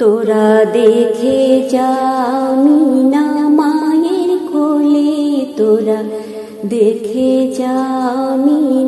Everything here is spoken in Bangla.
তোরা দেখে যাওনি না মায়ের কোলে তোরা দেখে যাওনি না